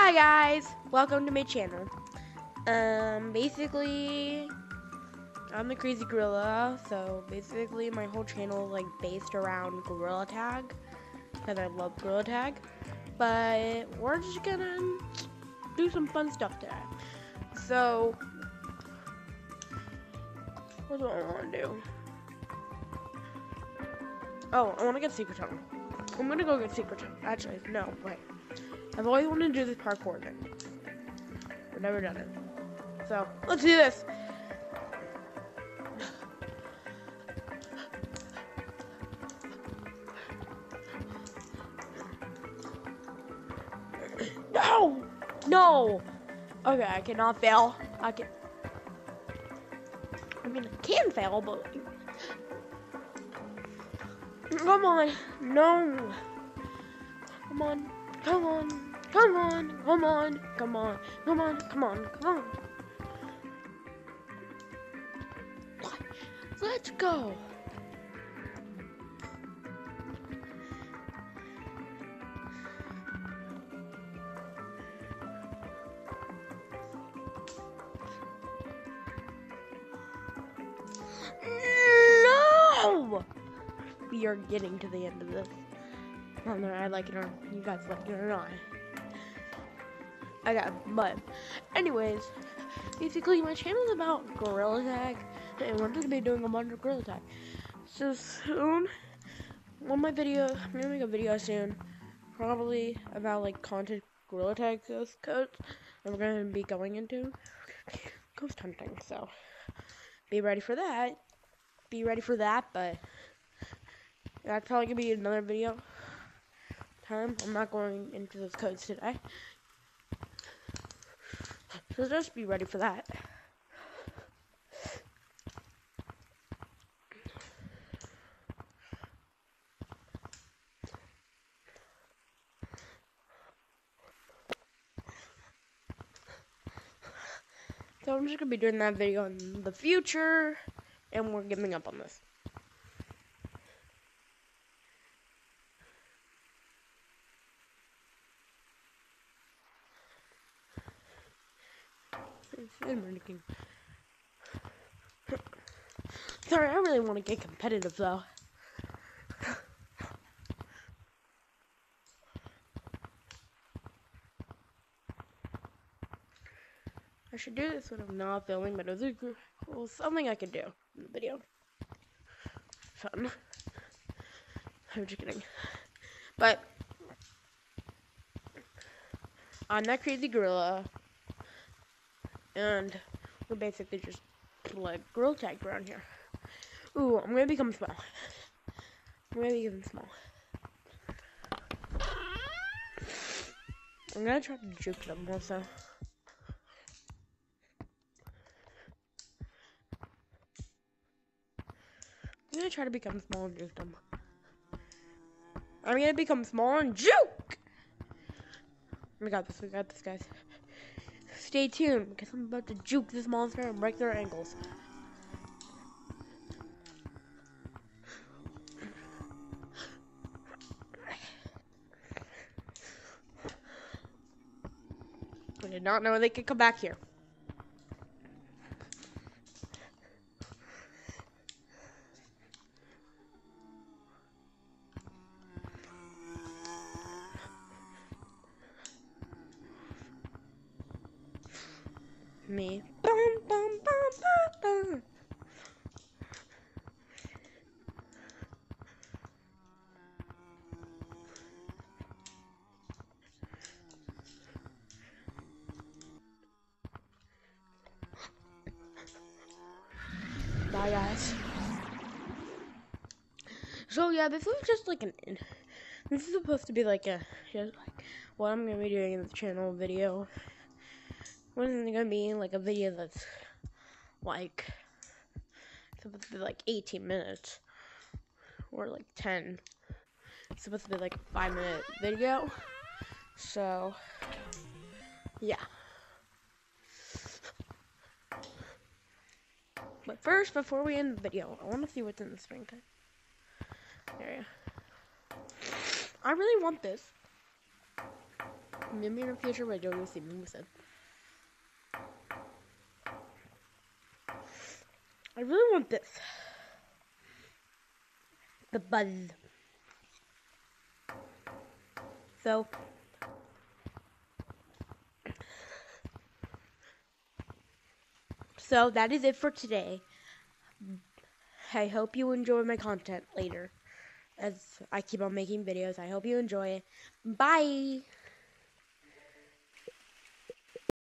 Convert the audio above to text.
Hi guys, welcome to my channel. Um, basically, I'm the Crazy Gorilla, so basically my whole channel is like based around Gorilla Tag, because I love Gorilla Tag. But we're just gonna do some fun stuff today. So, what do I want to do? Oh, I want to get Secret Tunnel. I'm gonna go get Secret Tunnel. Actually, no, wait. I've always wanted to do this parkour thing. I've never done it. So, let's do this. No! No! Okay, I cannot fail. I can. I mean, I can fail, but. Come on. No. Come on. Come on. Come on, come on, come on, come on, come on, come on. Let's go. No! We are getting to the end of this. I don't know, I like it or you guys like it or not. I got but anyways, basically my channel is about Gorilla Tag and we're gonna be doing a of Gorilla Tag. So soon one of my videos I'm gonna make a video soon, probably about like content Gorilla Tag ghost codes we're gonna be going into ghost hunting, so be ready for that. Be ready for that, but that's probably gonna be another video time. I'm not going into those codes today. So just be ready for that. So I'm just gonna be doing that video in the future, and we're giving up on this. Sorry, I really want to get competitive though. I should do this when I'm not filming, but it was, well, something I could do in the video. Fun. I'm just kidding. But I'm that crazy gorilla and we're basically just like gorilla tagged around here. Ooh, I'm gonna become small. I'm gonna become small. I'm gonna try to juke them also. I'm gonna try to become small and juke them. I'm gonna become small and juke! Oh we got this, we got this, guys. Stay tuned because I'm about to juke this monster and break their ankles. I did not know they could come back here. Me. Bum, bum, bum, Bye guys. So yeah, this was just like an. This is supposed to be like a just like what I'm gonna be doing in the channel video wasn't gonna be like a video that's like supposed to be like 18 minutes or like 10. It's supposed to be like a five minute video. So yeah. But first, before we end the video, I want to see what's in the spring time area. I really want this. Maybe in a future video you'll see me with it. I really want this. The buzz. So, so that is it for today. I hope you enjoy my content later as I keep on making videos. I hope you enjoy it. Bye!